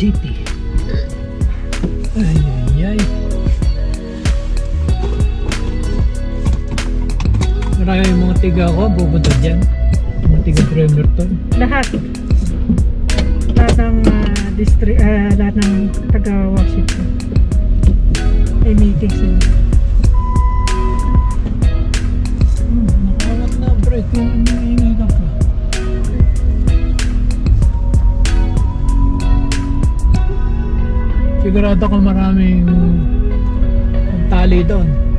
City. Ay, ay, ay. Marami yung mga tiga ko, pupunta dyan. Mga tiga Bremerton. Lahat. Lahat ng ah, district, ah, lahat ng taga-Washington. May meeting sila. Hmm, nakawat na break yung ingay Sigurado ko maraming tali doon.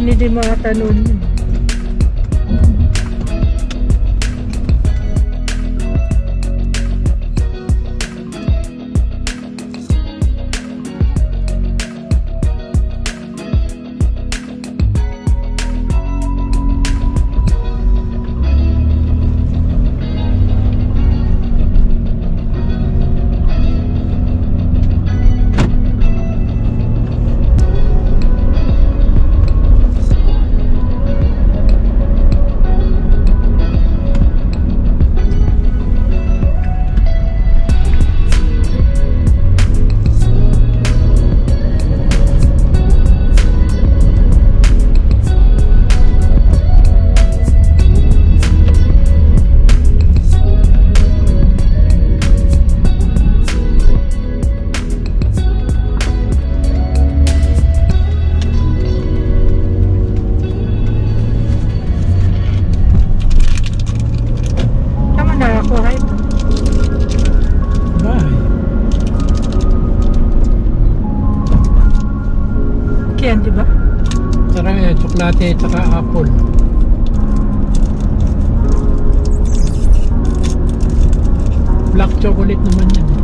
Binili mga tanong. Eh, tsokolate at apple. Black chocolate naman yan.